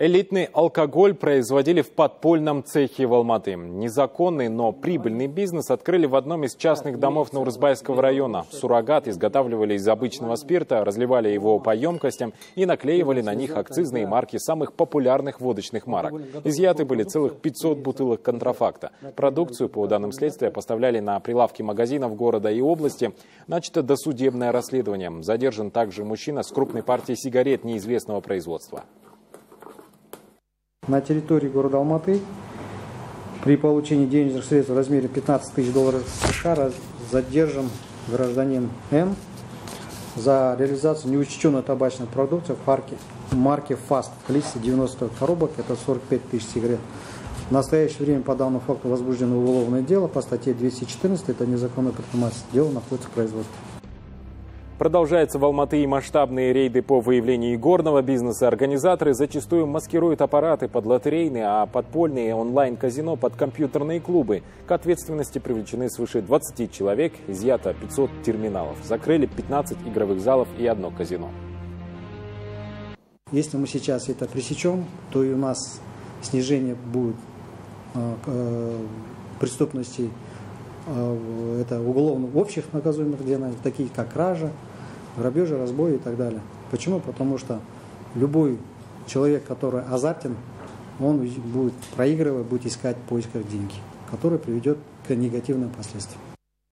Элитный алкоголь производили в подпольном цехе в Алматы. Незаконный, но прибыльный бизнес открыли в одном из частных домов Наурзбайского района. Суррогат изготавливали из обычного спирта, разливали его по емкостям и наклеивали на них акцизные марки самых популярных водочных марок. Изъяты были целых 500 бутылок контрафакта. Продукцию, по данным следствия, поставляли на прилавки магазинов города и области. Начато досудебное расследование. Задержан также мужчина с крупной партией сигарет неизвестного производства на территории города Алматы при получении денежных средств в размере 15 тысяч долларов США задержан гражданин М за реализацию неучтенной табачной продукции в парке марки ФАСТ в количестве 90 коробок, это 45 тысяч сигарет. В настоящее время по данному факту возбуждено уголовное дело по статье 214, это незаконное предпринимательство. Дело находится в производстве. Продолжаются в Алматы и масштабные рейды по выявлению игорного бизнеса. Организаторы зачастую маскируют аппараты под лотерейные, а подпольные онлайн-казино под компьютерные клубы. К ответственности привлечены свыше 20 человек, изъято 500 терминалов. Закрыли 15 игровых залов и одно казино. Если мы сейчас это пресечем, то и у нас снижение будет э, э, преступностей э, это уголовно общих наказуемых деяний, такие как кража, грабежи, разбои и так далее. Почему? Потому что любой человек, который азартен, он будет проигрывать, будет искать в поисках деньги, который приведет к негативным последствиям.